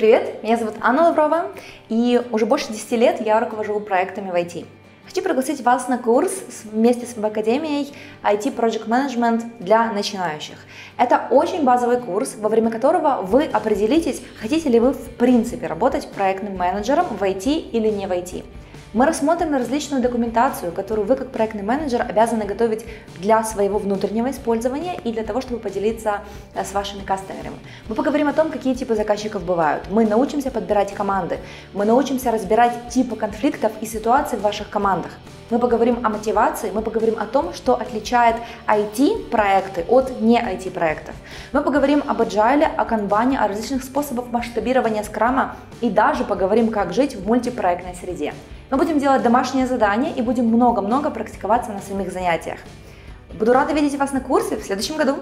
Привет, меня зовут Анна Лаврова, и уже больше 10 лет я руковожу проектами в IT. Хочу пригласить вас на курс вместе с Академией IT Project Management для начинающих. Это очень базовый курс, во время которого вы определитесь, хотите ли вы в принципе работать проектным менеджером в IT или не в IT. Мы рассмотрим различную документацию, которую вы как проектный менеджер обязаны готовить для своего внутреннего использования и для того, чтобы поделиться э, с вашими кастомерами. Мы поговорим о том, какие типы заказчиков бывают. Мы научимся подбирать команды. Мы научимся разбирать типы конфликтов и ситуаций в ваших командах. Мы поговорим о мотивации, мы поговорим о том, что отличает IT-проекты от не IT-проектов. Мы поговорим об agile, о канбане, о различных способах масштабирования скрама и даже поговорим, как жить в мультипроектной среде. Мы будем делать домашние задания и будем много-много практиковаться на самих занятиях. Буду рада видеть вас на курсе в следующем году.